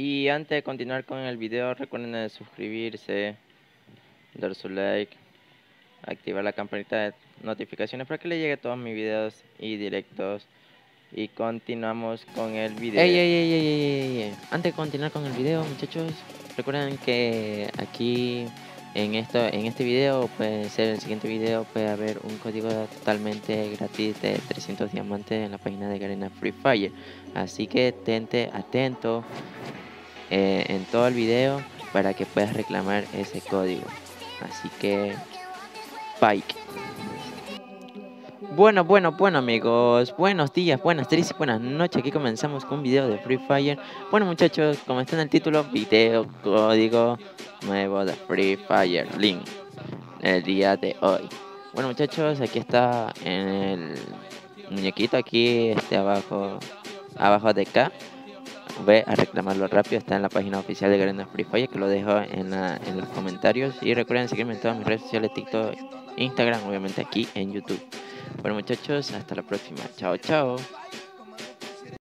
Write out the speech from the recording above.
Y antes de continuar con el video, recuerden suscribirse, dar su like, activar la campanita de notificaciones para que le llegue todos mis videos y directos. Y continuamos con el video. Antes de continuar con el video, muchachos, recuerden que aquí en esto en este video puede ser el siguiente video puede haber un código totalmente gratis de 300 diamantes en la página de Garena Free Fire así que tente atento eh, en todo el video para que puedas reclamar ese código. Así que Pike. Bueno, bueno, bueno amigos, buenos días, buenas tardes y buenas noches, aquí comenzamos con un video de Free Fire. Bueno muchachos, como está en el título, video, código nuevo de Free Fire Link el día de hoy. Bueno muchachos, aquí está en el muñequito, aquí este abajo, abajo de acá Ve a reclamarlo rápido, está en la página oficial de Garena Free Fire que lo dejo en, en los comentarios Y recuerden seguirme en todas mis redes sociales, TikTok, Instagram, obviamente aquí en YouTube bueno muchachos, hasta la próxima. Chao, chao.